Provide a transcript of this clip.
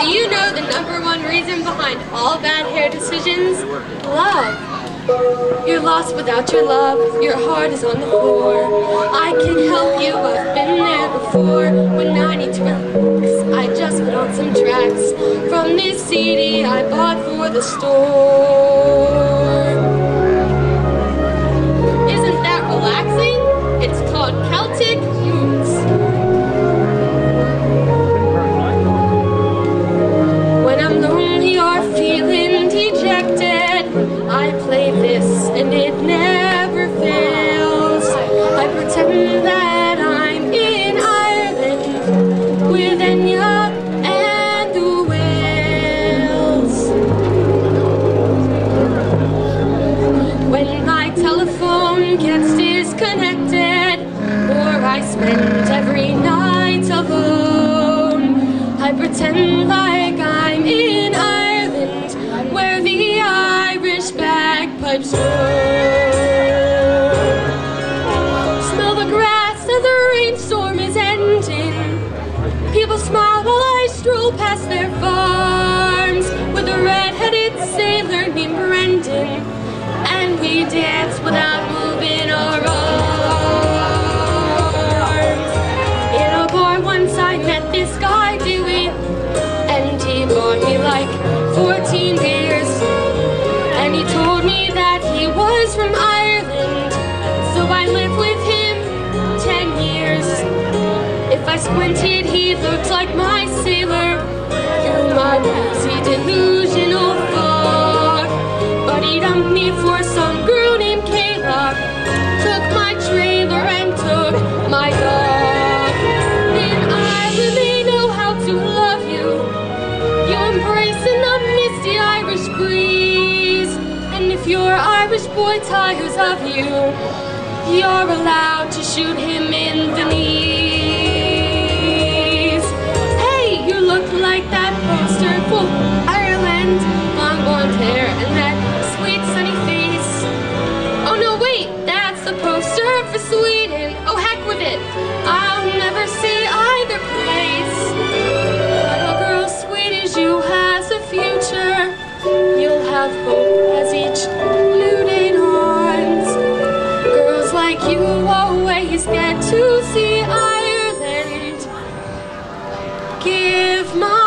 Do you know the number one reason behind all bad hair decisions? Love. You're lost without your love, your heart is on the floor. I can help you, I've been there before. When I need to relax, I just put on some tracks from this CD I bought for the store. I play this and it never fails. I pretend that I'm in Ireland with Enya and the whales. When my telephone gets disconnected, or I spend every night alone, I pretend like I'm in Ireland, smile while I stroll past their farms with a red-headed sailor named Brendan, and we dance without moving our arms. In a bar once I met this guy Dewey, and he bought me like 14 beers, and he told me that he was from Ireland, squinted, he looked like my sailor through my woozy delusional fog. But he dumped me for some girl named Kayla, took my trailer and took my dog. In Ireland, they know how to love you. You embrace in the misty Irish breeze. And if your Irish boy tires of you, you're allowed to shoot him Hope as each day dawns. Girls like you always get to see Ireland. Give my